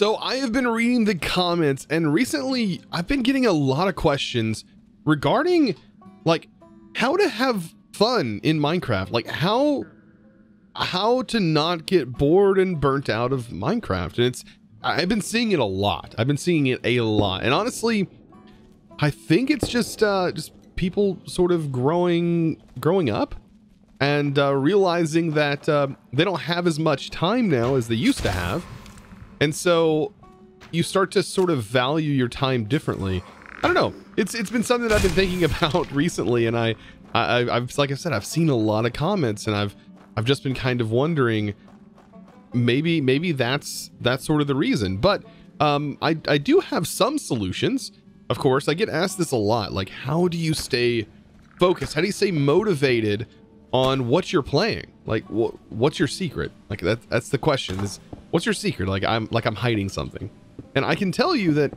So I have been reading the comments and recently I've been getting a lot of questions regarding like how to have fun in Minecraft. Like how how to not get bored and burnt out of Minecraft. And it's I've been seeing it a lot. I've been seeing it a lot. And honestly, I think it's just uh just people sort of growing growing up and uh, realizing that uh, they don't have as much time now as they used to have. And so you start to sort of value your time differently. I don't know. It's it's been something that I've been thinking about recently, and I, I I've like I said, I've seen a lot of comments, and I've I've just been kind of wondering, maybe maybe that's that's sort of the reason. But um, I I do have some solutions. Of course, I get asked this a lot. Like, how do you stay focused? How do you stay motivated on what you're playing? Like, wh what's your secret? Like that that's the question. What's your secret? Like I'm like I'm hiding something, and I can tell you that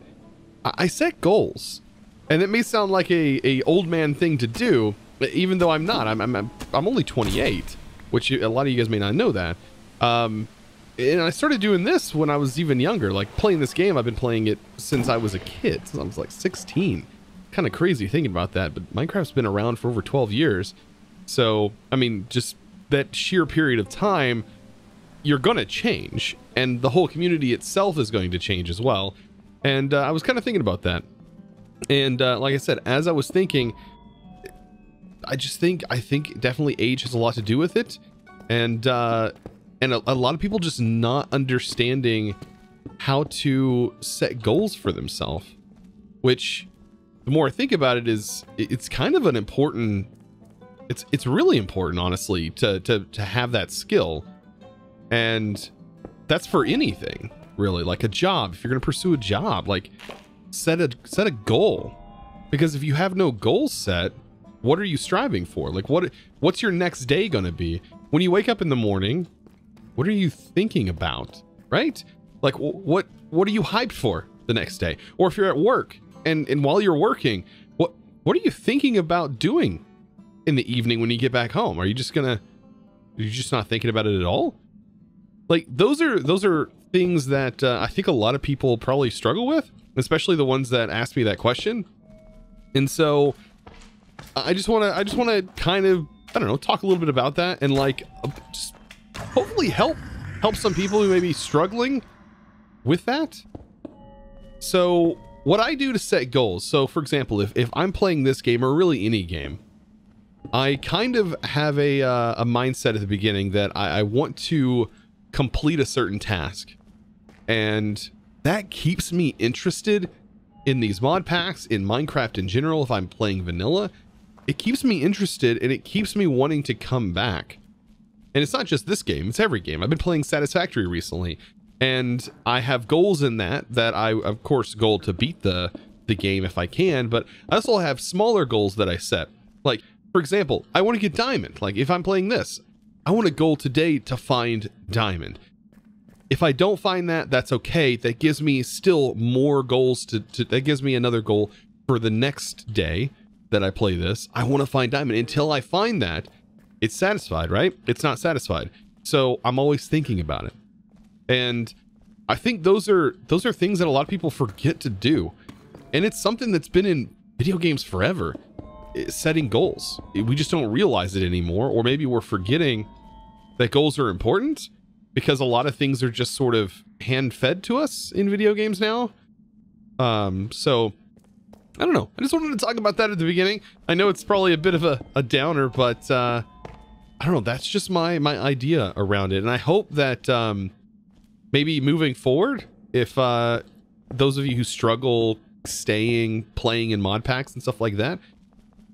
I, I set goals, and it may sound like a a old man thing to do, even though I'm not. I'm I'm I'm only 28, which a lot of you guys may not know that. Um, and I started doing this when I was even younger. Like playing this game, I've been playing it since I was a kid, since I was like 16. Kind of crazy thinking about that, but Minecraft's been around for over 12 years. So, I mean, just that sheer period of time, you're going to change, and the whole community itself is going to change as well. And uh, I was kind of thinking about that. And uh, like I said, as I was thinking, I just think I think definitely age has a lot to do with it, and uh, and a, a lot of people just not understanding how to set goals for themselves. Which, the more I think about it, is it's kind of an important. It's it's really important, honestly, to to to have that skill, and that's for anything really. Like a job, if you're gonna pursue a job, like set a set a goal, because if you have no goal set, what are you striving for? Like what what's your next day gonna be? When you wake up in the morning, what are you thinking about? Right? Like what what are you hyped for the next day? Or if you're at work and and while you're working, what what are you thinking about doing in the evening when you get back home? Are you just gonna you're you just not thinking about it at all? Like those are those are things that uh, I think a lot of people probably struggle with, especially the ones that ask me that question. And so I just want to I just want to kind of I don't know talk a little bit about that and like uh, just hopefully help help some people who may be struggling with that. So what I do to set goals. So for example, if, if I'm playing this game or really any game, I kind of have a, uh, a mindset at the beginning that I, I want to complete a certain task. And that keeps me interested in these mod packs, in Minecraft in general, if I'm playing vanilla. It keeps me interested and it keeps me wanting to come back. And it's not just this game, it's every game. I've been playing Satisfactory recently, and I have goals in that that I, of course, goal to beat the, the game if I can, but I also have smaller goals that I set. Like, for example, I want to get Diamond. Like, if I'm playing this, I want a goal today to find Diamond. If I don't find that, that's okay. That gives me still more goals to, to that gives me another goal for the next day that I play this. I want to find Diamond. Until I find that, it's satisfied, right? It's not satisfied. So I'm always thinking about it. And I think those are those are things that a lot of people forget to do. And it's something that's been in video games forever. Setting goals. We just don't realize it anymore or maybe we're forgetting that goals are important because a lot of things are just sort of hand fed to us in video games now. Um so I don't know. I just wanted to talk about that at the beginning. I know it's probably a bit of a, a downer, but uh I don't know. That's just my my idea around it, and I hope that um, maybe moving forward, if uh, those of you who struggle staying playing in mod packs and stuff like that,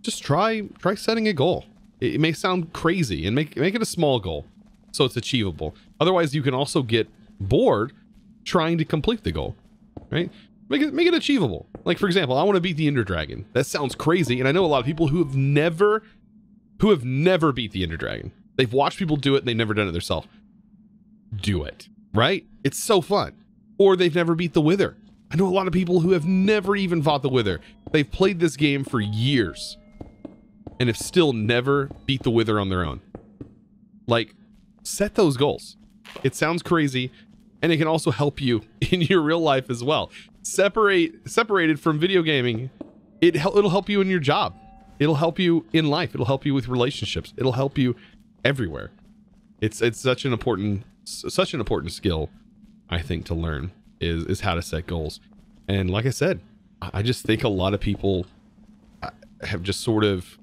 just try try setting a goal. It, may sound crazy, and make make it a small goal so it's achievable. Otherwise, you can also get bored trying to complete the goal, right? Make it make it achievable. Like for example, I want to beat the Ender Dragon. That sounds crazy, and I know a lot of people who have never who have never beat the Ender Dragon. They've watched people do it and they've never done it themselves. Do it, right? It's so fun. Or they've never beat the Wither. I know a lot of people who have never even fought the Wither. They've played this game for years and have still never beat the Wither on their own. Like, set those goals. It sounds crazy, and it can also help you in your real life as well. Separate separated from video gaming, it it'll help you in your job. It'll help you in life. It'll help you with relationships. It'll help you everywhere. It's it's such an important such an important skill, I think, to learn is is how to set goals. And like I said, I just think a lot of people uh, have just sort of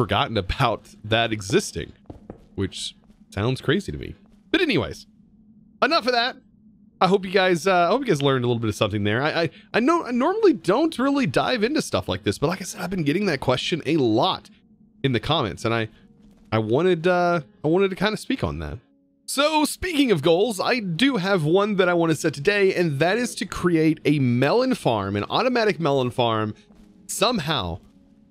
forgotten about that existing, which sounds crazy to me. But anyways, enough of that. I hope you guys, uh, I hope you guys learned a little bit of something there. I, I, I know I normally don't really dive into stuff like this, but like I said, I've been getting that question a lot in the comments, and I, I wanted, uh, I wanted to kind of speak on that. So speaking of goals, I do have one that I want to set today, and that is to create a melon farm, an automatic melon farm, somehow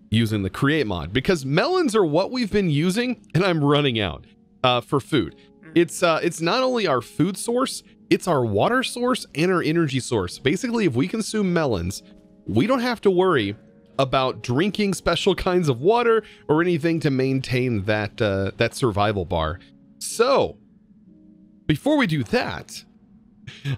using the create mod, because melons are what we've been using, and I'm running out uh, for food. It's uh, it's not only our food source, it's our water source and our energy source. Basically, if we consume melons, we don't have to worry about drinking special kinds of water or anything to maintain that uh, that survival bar. So, before we do that,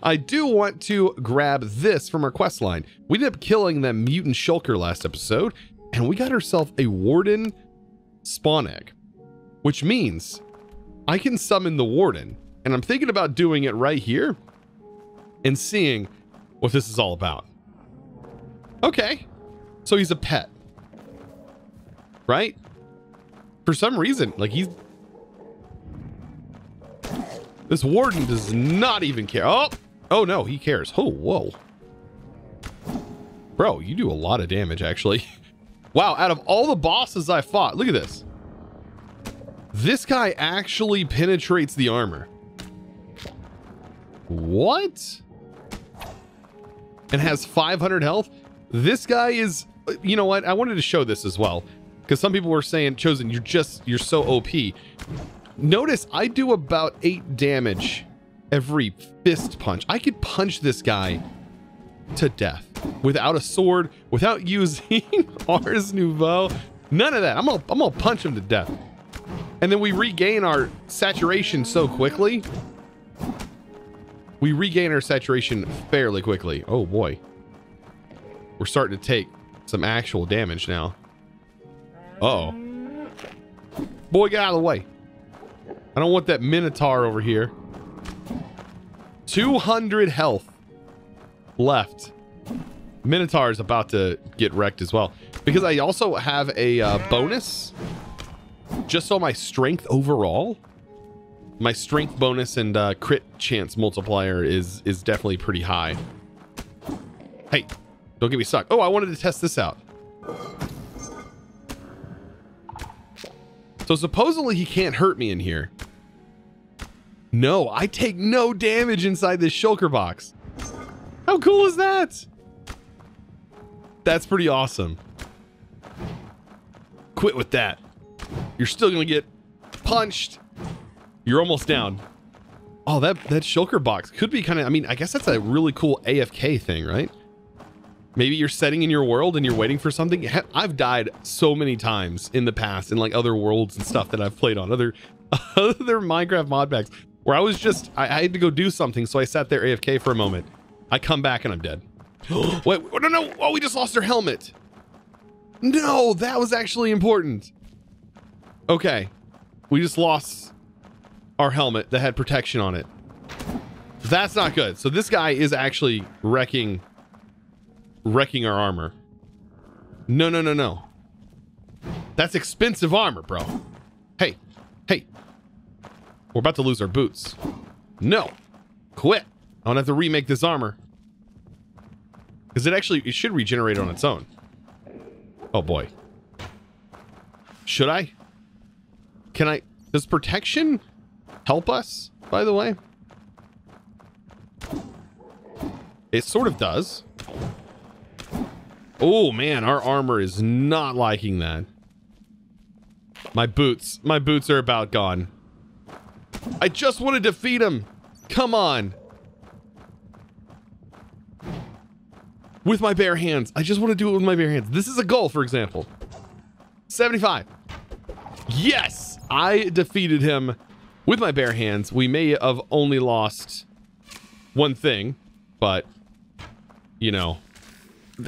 I do want to grab this from our quest line. We ended up killing that mutant shulker last episode, and we got ourselves a warden spawn egg, which means I can summon the warden and I'm thinking about doing it right here and seeing what this is all about. Okay. So he's a pet. Right? For some reason, like he's... This warden does not even care. Oh! Oh no, he cares. Oh, whoa. Bro, you do a lot of damage, actually. wow, out of all the bosses I fought, look at this. This guy actually penetrates the armor. What? And has 500 health? This guy is, you know what? I wanted to show this as well. Because some people were saying, Chosen, you're just, you're so OP. Notice I do about 8 damage every fist punch. I could punch this guy to death without a sword, without using Ars Nouveau. None of that. I'm gonna, I'm gonna punch him to death. And then we regain our saturation so quickly we regain our saturation fairly quickly. Oh boy. We're starting to take some actual damage now. Uh oh Boy, get out of the way. I don't want that Minotaur over here. 200 health left. Minotaur is about to get wrecked as well. Because I also have a uh, bonus just on my strength overall my strength bonus and uh, crit chance multiplier is is definitely pretty high. Hey, don't get me stuck. Oh, I wanted to test this out. So supposedly he can't hurt me in here. No, I take no damage inside this shulker box. How cool is that? That's pretty awesome. Quit with that. You're still gonna get punched you're almost down. Oh, that, that shulker box could be kind of, I mean, I guess that's a really cool AFK thing, right? Maybe you're setting in your world and you're waiting for something. I've died so many times in the past in like other worlds and stuff that I've played on other other Minecraft mod packs where I was just, I, I had to go do something. So I sat there AFK for a moment. I come back and I'm dead. Wait, no, no. Oh, we just lost our helmet. No, that was actually important. Okay. We just lost our helmet that had protection on it. That's not good. So this guy is actually wrecking wrecking our armor. No, no, no, no. That's expensive armor, bro. Hey, hey. We're about to lose our boots. No. Quit. I don't have to remake this armor. Because it actually, it should regenerate on its own. Oh boy. Should I? Can I, does protection help us, by the way? It sort of does. Oh, man, our armor is not liking that. My boots. My boots are about gone. I just want to defeat him. Come on. With my bare hands. I just want to do it with my bare hands. This is a goal, for example. 75. Yes! I defeated him with my bare hands, we may have only lost one thing, but you know,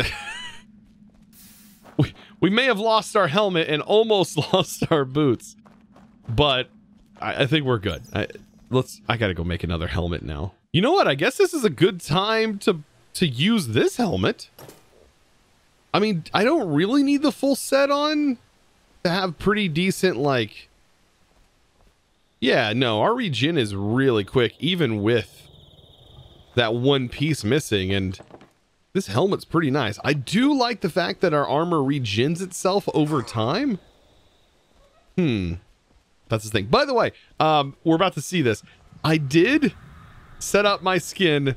we we may have lost our helmet and almost lost our boots, but I, I think we're good. I, let's. I gotta go make another helmet now. You know what? I guess this is a good time to to use this helmet. I mean, I don't really need the full set on to have pretty decent like. Yeah, no, our regen is really quick, even with that one piece missing, and this helmet's pretty nice. I do like the fact that our armor regens itself over time. Hmm. That's the thing. By the way, um, we're about to see this. I did set up my skin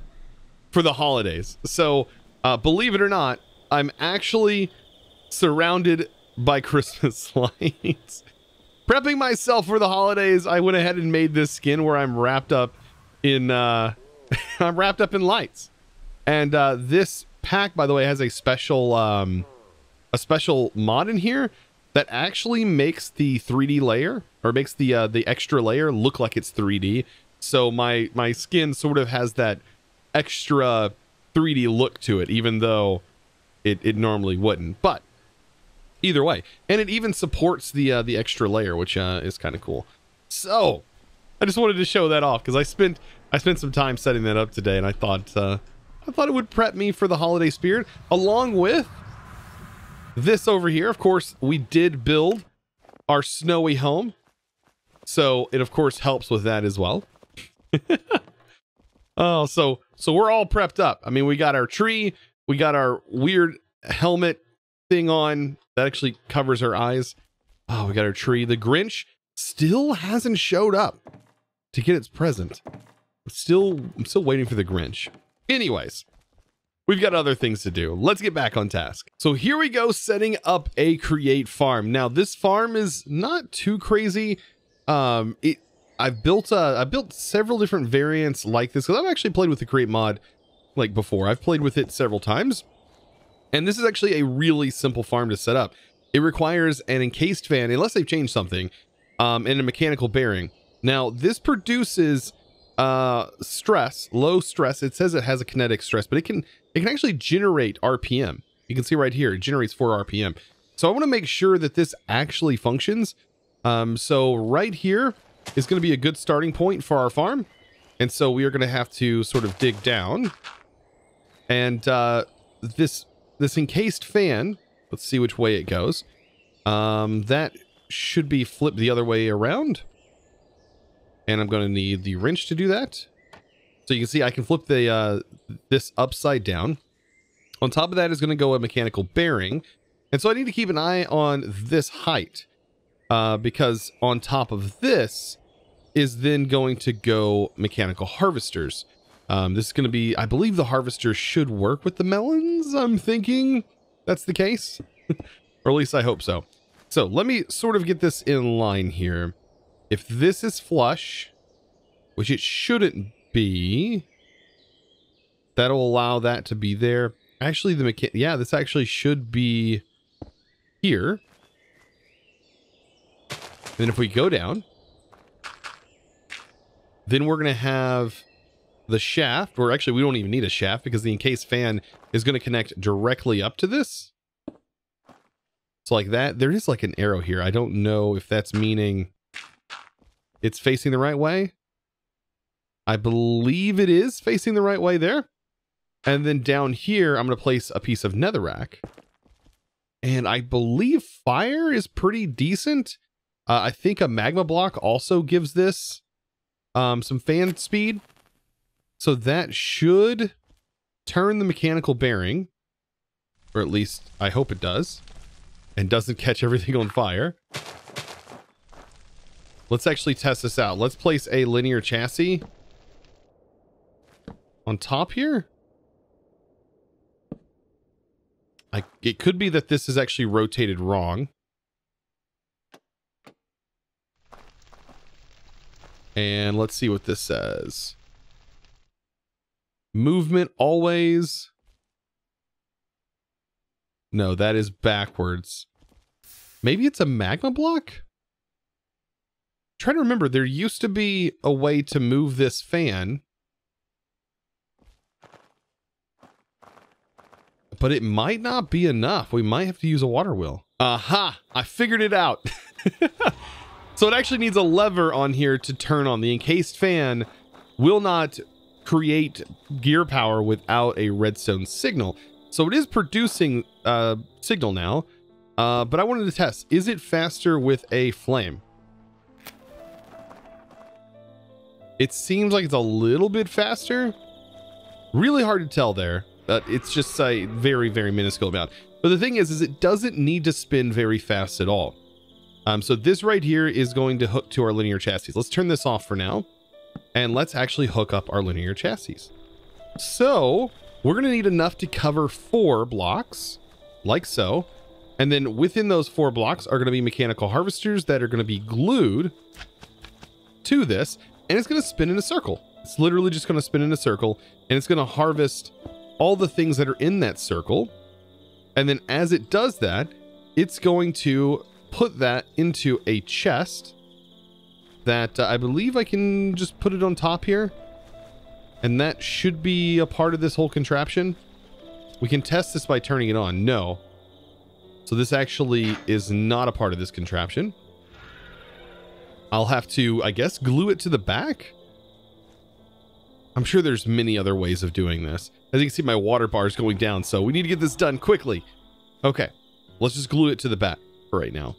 for the holidays. So, uh, believe it or not, I'm actually surrounded by Christmas lights. Prepping myself for the holidays, I went ahead and made this skin where I'm wrapped up in uh, I'm wrapped up in lights. And uh, this pack, by the way, has a special um, a special mod in here that actually makes the 3D layer or makes the uh, the extra layer look like it's 3D. So my my skin sort of has that extra 3D look to it, even though it, it normally wouldn't. But either way, and it even supports the uh, the extra layer, which uh, is kind of cool. So I just wanted to show that off because I spent I spent some time setting that up today, and I thought uh, I thought it would prep me for the holiday spirit, along with this over here. Of course, we did build our snowy home, so it of course helps with that as well. oh, so so we're all prepped up. I mean, we got our tree, we got our weird helmet thing on that actually covers our eyes. Oh, we got our tree. The Grinch still hasn't showed up to get its present. Still, I'm still waiting for the Grinch. Anyways, we've got other things to do. Let's get back on task. So here we go, setting up a create farm. Now this farm is not too crazy. Um, it I've built uh, I built several different variants like this because I've actually played with the create mod like before. I've played with it several times. And this is actually a really simple farm to set up. It requires an encased fan, unless they've changed something, um, and a mechanical bearing. Now, this produces uh, stress, low stress. It says it has a kinetic stress, but it can it can actually generate RPM. You can see right here, it generates 4 RPM. So I want to make sure that this actually functions. Um, so right here is going to be a good starting point for our farm. And so we are going to have to sort of dig down. And uh, this this encased fan, let's see which way it goes. Um, that should be flipped the other way around. And I'm going to need the wrench to do that. So you can see I can flip the uh, this upside down. On top of that is going to go a mechanical bearing. And so I need to keep an eye on this height. Uh, because on top of this is then going to go mechanical harvesters. Um, this is going to be, I believe the harvester should work with the melons. I'm thinking that's the case, or at least I hope so. So let me sort of get this in line here. If this is flush, which it shouldn't be, that'll allow that to be there. Actually, the mechanic, yeah, this actually should be here. Then if we go down, then we're going to have the shaft, or actually we don't even need a shaft because the encased fan is going to connect directly up to this. So like that, there is like an arrow here. I don't know if that's meaning it's facing the right way. I believe it is facing the right way there. And then down here, I'm going to place a piece of netherrack. And I believe fire is pretty decent. Uh, I think a magma block also gives this um, some fan speed. So that should turn the mechanical bearing, or at least I hope it does, and doesn't catch everything on fire. Let's actually test this out. Let's place a linear chassis on top here. I, it could be that this is actually rotated wrong. And let's see what this says. Movement always. No, that is backwards. Maybe it's a magma block? I'm trying to remember, there used to be a way to move this fan. But it might not be enough. We might have to use a water wheel. Aha! I figured it out. so it actually needs a lever on here to turn on. The encased fan will not create gear power without a redstone signal. So it is producing a uh, signal now, uh, but I wanted to test. Is it faster with a flame? It seems like it's a little bit faster. Really hard to tell there. But it's just a very, very minuscule amount. But the thing is, is it doesn't need to spin very fast at all. Um, so this right here is going to hook to our linear chassis. Let's turn this off for now. And let's actually hook up our linear chassis. So we're going to need enough to cover four blocks, like so. And then within those four blocks are going to be mechanical harvesters that are going to be glued to this. And it's going to spin in a circle. It's literally just going to spin in a circle. And it's going to harvest all the things that are in that circle. And then as it does that, it's going to put that into a chest that uh, I believe I can just put it on top here. And that should be a part of this whole contraption. We can test this by turning it on. No. So this actually is not a part of this contraption. I'll have to, I guess, glue it to the back. I'm sure there's many other ways of doing this. As you can see, my water bar is going down, so we need to get this done quickly. Okay, let's just glue it to the back for right now.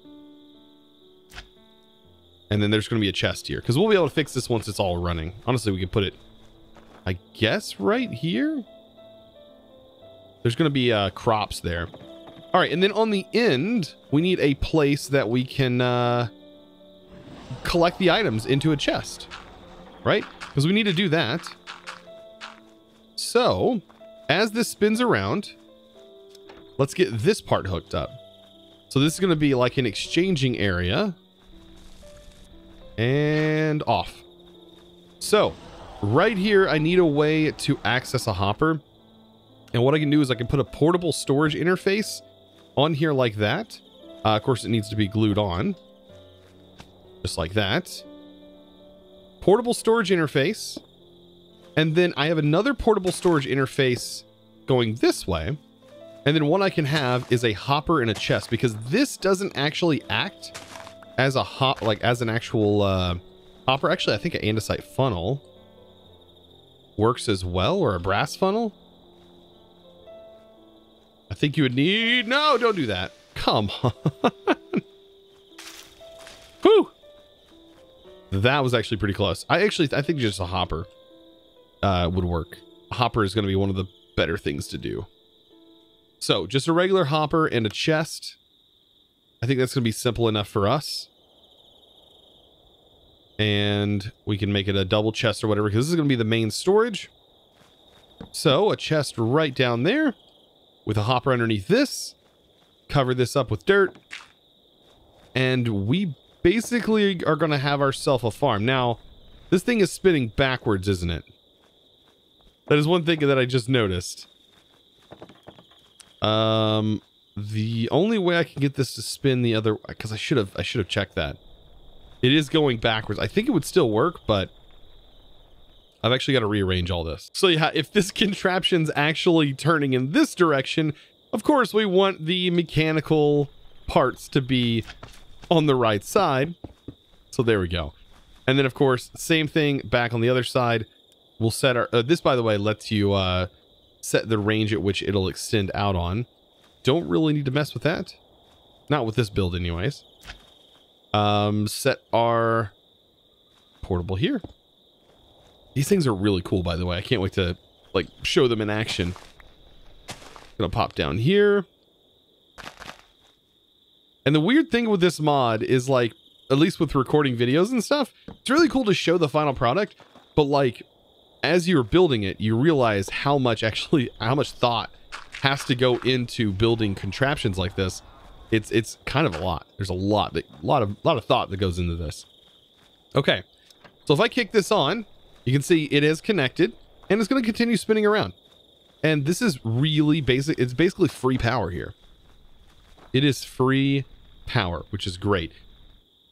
And then there's going to be a chest here, because we'll be able to fix this once it's all running. Honestly, we could put it, I guess, right here? There's going to be uh, crops there. All right, and then on the end, we need a place that we can uh, collect the items into a chest, right? Because we need to do that. So, as this spins around, let's get this part hooked up. So this is going to be like an exchanging area. And off. So, right here, I need a way to access a hopper. And what I can do is I can put a portable storage interface on here like that. Uh, of course, it needs to be glued on. Just like that. Portable storage interface. And then I have another portable storage interface going this way. And then one I can have is a hopper and a chest because this doesn't actually act as a hop, like as an actual uh, hopper. Actually, I think an andesite funnel works as well or a brass funnel. I think you would need, no, don't do that. Come on. Whew. That was actually pretty close. I actually, I think just a hopper uh, would work. A hopper is going to be one of the better things to do. So just a regular hopper and a chest. I think that's going to be simple enough for us. And we can make it a double chest or whatever, because this is going to be the main storage. So a chest right down there with a hopper underneath this. Cover this up with dirt. And we basically are going to have ourselves a farm. Now, this thing is spinning backwards, isn't it? That is one thing that I just noticed. Um, the only way I can get this to spin the other, because I should have, I should have checked that. It is going backwards. I think it would still work, but I've actually got to rearrange all this. So yeah, if this contraption's actually turning in this direction, of course we want the mechanical parts to be on the right side. So there we go. And then of course, same thing back on the other side we'll set our, uh, this by the way lets you uh, set the range at which it'll extend out on. Don't really need to mess with that. Not with this build anyways. Um, set our portable here. These things are really cool, by the way. I can't wait to like show them in action. Gonna pop down here. And the weird thing with this mod is like, at least with recording videos and stuff, it's really cool to show the final product, but like as you're building it, you realize how much actually, how much thought has to go into building contraptions like this. It's it's kind of a lot. There's a lot, that, lot of lot of thought that goes into this. Okay, so if I kick this on, you can see it is connected and it's going to continue spinning around. And this is really basic. It's basically free power here. It is free power, which is great.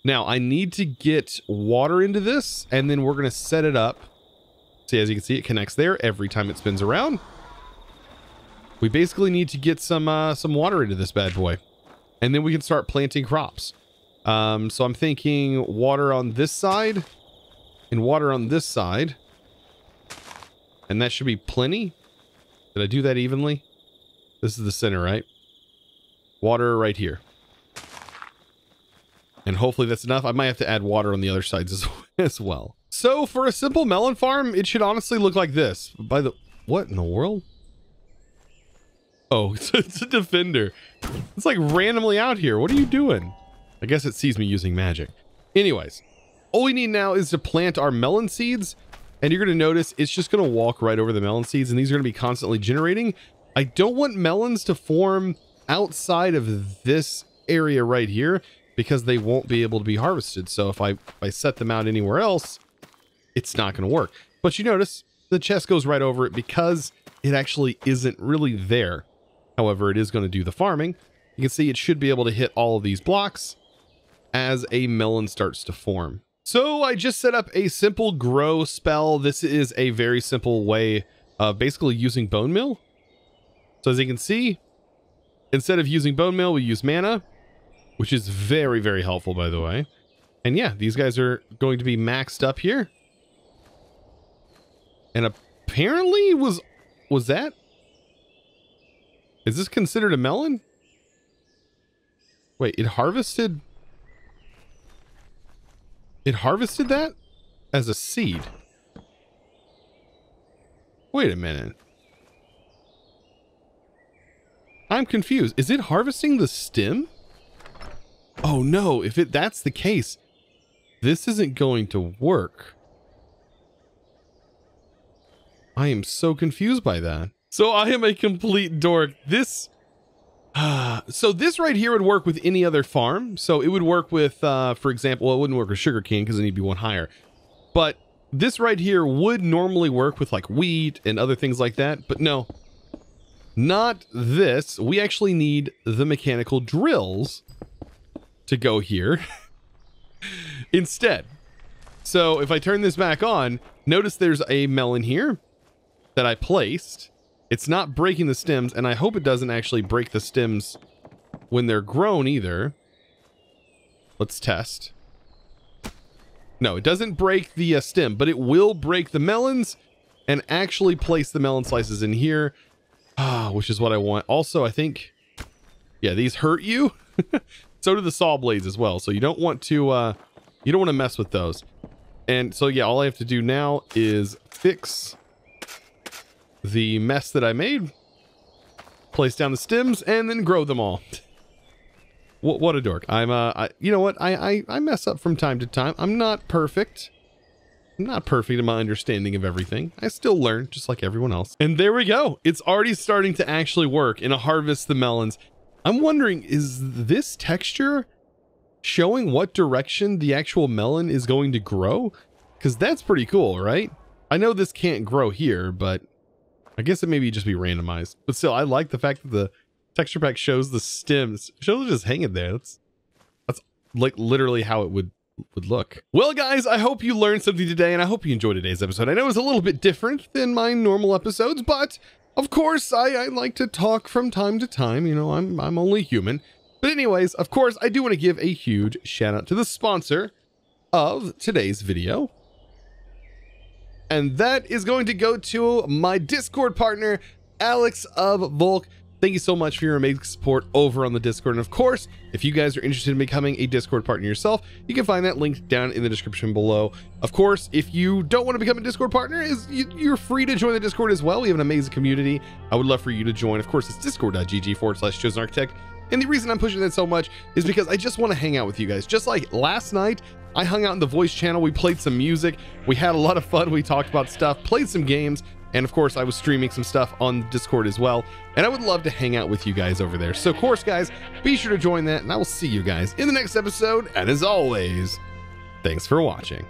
Now I need to get water into this and then we're going to set it up See, as you can see, it connects there every time it spins around. We basically need to get some uh, some water into this bad boy. And then we can start planting crops. Um, so I'm thinking water on this side and water on this side. And that should be plenty. Did I do that evenly? This is the center, right? Water right here. And hopefully that's enough. I might have to add water on the other sides as, as well. So for a simple melon farm, it should honestly look like this. By the... What in the world? Oh, it's, it's a defender. It's like randomly out here. What are you doing? I guess it sees me using magic. Anyways, all we need now is to plant our melon seeds. And you're going to notice it's just going to walk right over the melon seeds. And these are going to be constantly generating. I don't want melons to form outside of this area right here because they won't be able to be harvested. So if I, if I set them out anywhere else, it's not going to work. But you notice the chest goes right over it because it actually isn't really there. However, it is going to do the farming. You can see it should be able to hit all of these blocks as a melon starts to form. So I just set up a simple grow spell. This is a very simple way of basically using bone meal. So as you can see, instead of using bone meal, we use mana, which is very, very helpful, by the way. And yeah, these guys are going to be maxed up here. And apparently was, was that is this considered a melon? Wait, it harvested... It harvested that as a seed. Wait a minute. I'm confused. Is it harvesting the stem? Oh no, if it that's the case, this isn't going to work. I am so confused by that. So I am a complete dork. This, uh, so this right here would work with any other farm. So it would work with, uh, for example, well, it wouldn't work with sugarcane because it need to be one higher. But this right here would normally work with like wheat and other things like that. But no, not this. We actually need the mechanical drills to go here instead. So if I turn this back on, notice there's a melon here that I placed. It's not breaking the stems, and I hope it doesn't actually break the stems when they're grown either. Let's test. No, it doesn't break the uh, stem, but it will break the melons and actually place the melon slices in here, ah, which is what I want. Also, I think, yeah, these hurt you. so do the saw blades as well. So you don't want to, uh, you don't want to mess with those. And so, yeah, all I have to do now is fix the mess that I made, place down the stems, and then grow them all. what, what a dork. I'm, uh, I, you know what? I, I, I mess up from time to time. I'm not perfect. I'm not perfect in my understanding of everything. I still learn, just like everyone else. And there we go. It's already starting to actually work in a harvest the melons. I'm wondering, is this texture showing what direction the actual melon is going to grow? Because that's pretty cool, right? I know this can't grow here, but I guess it maybe just be randomized. But still, I like the fact that the texture pack shows the stems. Shows just hanging there. That's that's like literally how it would would look. Well, guys, I hope you learned something today, and I hope you enjoyed today's episode. I know it's a little bit different than my normal episodes, but of course, I, I like to talk from time to time. You know, I'm I'm only human. But anyways, of course, I do want to give a huge shout out to the sponsor of today's video, and that is going to go to my Discord partner, Alex of Volk. Thank you so much for your amazing support over on the Discord. And of course, if you guys are interested in becoming a Discord partner yourself, you can find that link down in the description below. Of course, if you don't want to become a Discord partner, is you, are free to join the Discord as well. We have an amazing community. I would love for you to join. Of course, it's discord.gg forward slash chosen architect. And the reason I'm pushing that so much is because I just want to hang out with you guys. Just like last night, I hung out in the voice channel. We played some music. We had a lot of fun. We talked about stuff, played some games. And of course, I was streaming some stuff on Discord as well. And I would love to hang out with you guys over there. So, of course, guys, be sure to join that. And I will see you guys in the next episode. And as always, thanks for watching.